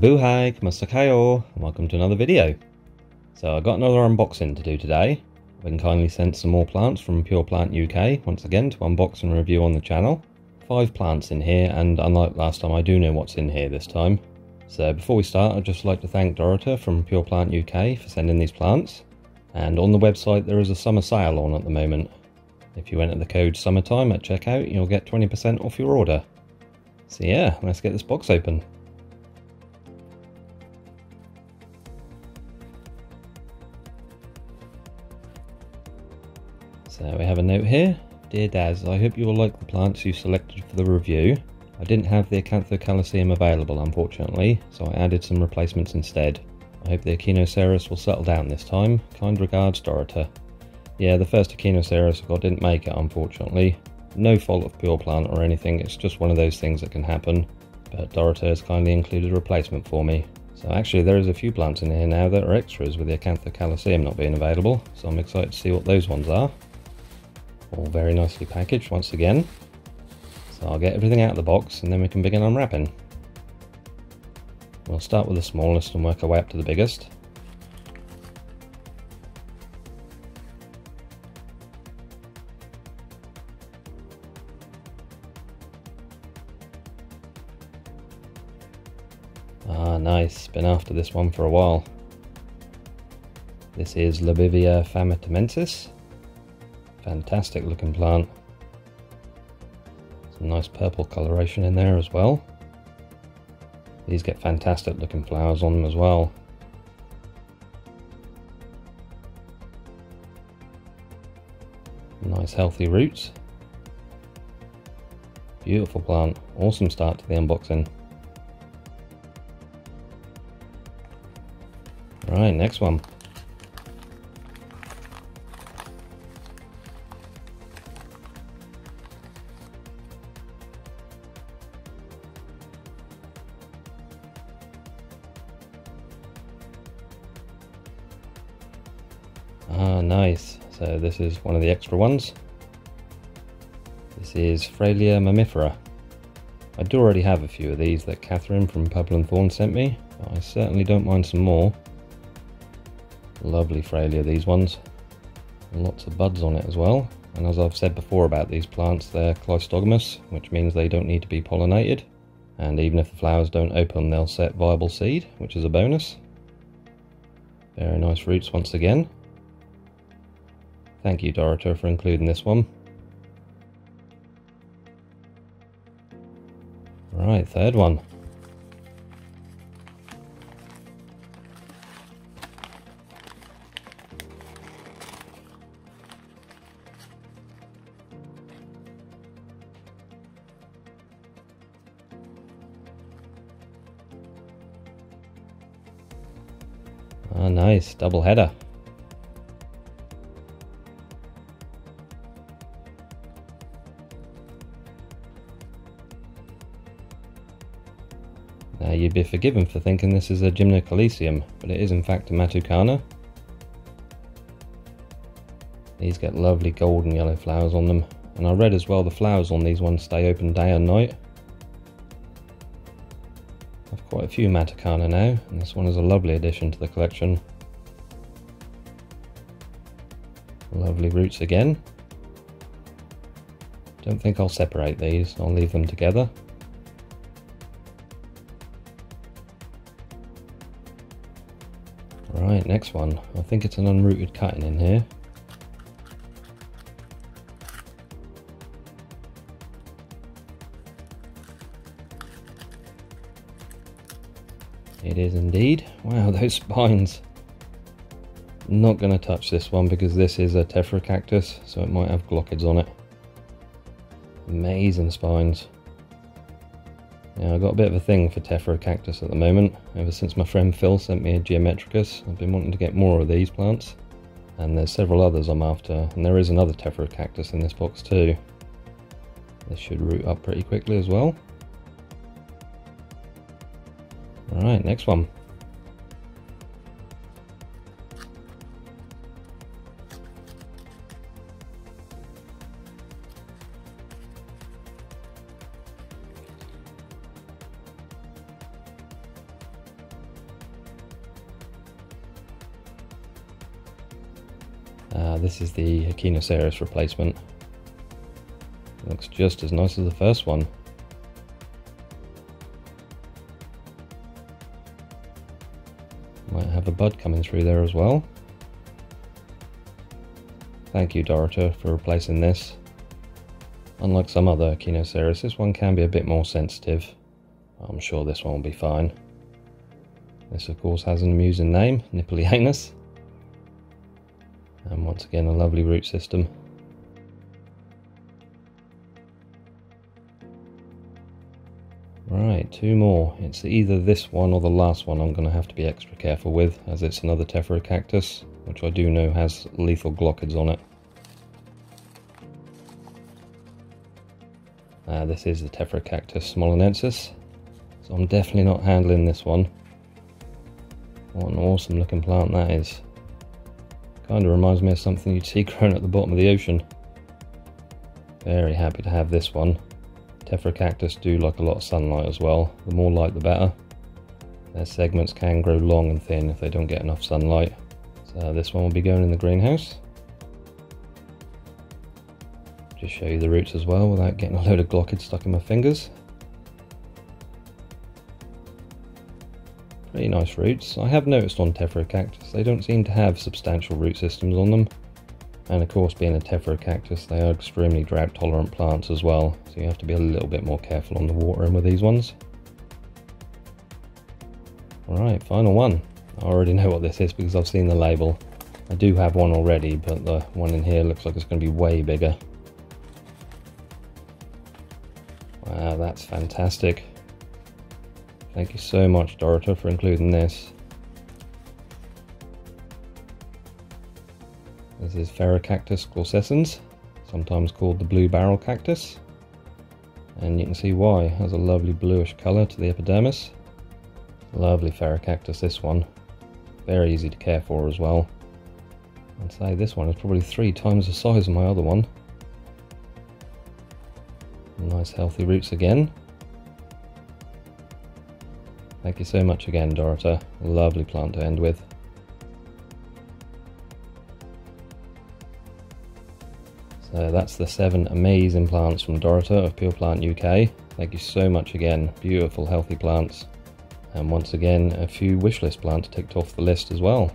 Mabuhay, Kamasakayo, and welcome to another video. So I got another unboxing to do today. I've been kindly sent some more plants from Pure Plant UK, once again to unbox and review on the channel. Five plants in here, and unlike last time I do know what's in here this time. So before we start I'd just like to thank Dorota from Pure Plant UK for sending these plants. And on the website there is a summer sale on at the moment. If you enter the code summertime at checkout you'll get 20% off your order. So yeah, let's get this box open. So we have a note here. Dear Daz, I hope you will like the plants you selected for the review. I didn't have the Acanthocalycium available unfortunately, so I added some replacements instead. I hope the Echinocereus will settle down this time. Kind regards, Dorota. Yeah, the first Echinocereus I got didn't make it unfortunately. No fault of Pure Plant or anything, it's just one of those things that can happen. But Dorota has kindly included a replacement for me. So actually there is a few plants in here now that are extras with the Acanthocalycium not being available, so I'm excited to see what those ones are. All very nicely packaged once again. So I'll get everything out of the box and then we can begin unwrapping. We'll start with the smallest and work our way up to the biggest. Ah, nice. Been after this one for a while. This is Lobivia famatimensis. Fantastic looking plant. Some nice purple coloration in there as well. These get fantastic looking flowers on them as well. Nice healthy roots. Beautiful plant. Awesome start to the unboxing. Right, next one. So this is one of the extra ones. This is Frailea mammifera. I do already have a few of these that Catherine from Purple and Thorn sent me, but I certainly don't mind some more. Lovely Frailea, these ones. Lots of buds on it as well. And as I've said before about these plants, they're cleistogamous, which means they don't need to be pollinated. And even if the flowers don't open, they'll set viable seed, which is a bonus. Very nice roots once again. Thank you, Dorota, for including this one. Right, third one. Ah, nice, double header. Now you'd be forgiven for thinking this is a Gymnocalycium, but it is in fact a Matucana. These get lovely golden yellow flowers on them, and I read as well the flowers on these ones stay open day and night. I've quite a few Matucana now, and this one is a lovely addition to the collection. Lovely roots again. Don't think I'll separate these, I'll leave them together. Next one. I think it's an unrooted cutting in here. It is indeed. Wow, those spines. Not going to touch this one because this is a Tephrocactus, so it might have glochids on it. Amazing spines. I've got a bit of a thing for Tephrocactus at the moment. Ever since my friend Phil sent me a Geometricus, I've been wanting to get more of these plants. And there's several others I'm after, and there is another Tephrocactus in this box too. This should root up pretty quickly as well. Alright, next one. Uh, this is the Echinocereus replacement. Looks just as nice as the first one. Might have a bud coming through there as well. Thank you Dorota for replacing this. Unlike some other Echinocereus, this one can be a bit more sensitive. I'm sure this one will be fine. This of course has an amusing name, knippelianus. Once again a lovely root system. Right, two more. It's either this one or the last one I'm going to have to be extra careful with, as it's another Tephro which I do know has lethal glochids on it. Uh, this is the Tephro smolinensis, so I'm definitely not handling this one. What an awesome looking plant that is. Kind of reminds me of something you'd see growing at the bottom of the ocean. Very happy to have this one. Tephro do like a lot of sunlight as well. The more light the better. Their segments can grow long and thin if they don't get enough sunlight. So uh, this one will be going in the greenhouse. Just show you the roots as well without getting a load of glochid stuck in my fingers. Pretty nice roots. I have noticed on Tephro they don't seem to have substantial root systems on them. And of course, being a Tephro they are extremely drought tolerant plants as well, so you have to be a little bit more careful on the watering with these ones. Alright, final one. I already know what this is because I've seen the label. I do have one already, but the one in here looks like it's going to be way bigger. Wow, that's fantastic. Thank you so much, Dorota, for including this. This is Ferocactus glaucescens, sometimes called the blue barrel cactus. And you can see why, it has a lovely bluish colour to the epidermis. Lovely Ferocactus this one. Very easy to care for as well. I'd say this one is probably three times the size of my other one. Nice healthy roots again. Thank you so much again, Dorota. Lovely plant to end with. So that's the seven amazing plants from Dorota of Pure Plant UK. Thank you so much again. Beautiful, healthy plants. And once again, a few wishlist plants ticked off the list as well.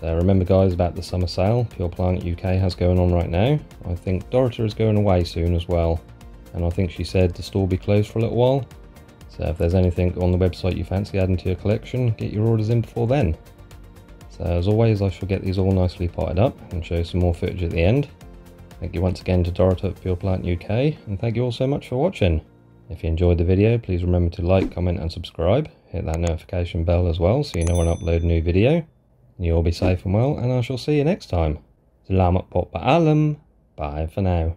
So remember guys about the summer sale Pure Plant UK has going on right now. I think Dorota is going away soon as well. And I think she said the store will be closed for a little while. So if there's anything on the website you fancy adding to your collection, get your orders in before then. So as always, I shall get these all nicely potted up and show some more footage at the end. Thank you once again to Dorota at Pure Plant UK, and thank you all so much for watching. If you enjoyed the video, please remember to like, comment and subscribe. Hit that notification bell as well so you know when I upload a new video. You all be safe and well, and I shall see you next time. Salamat po paalam. Bye for now.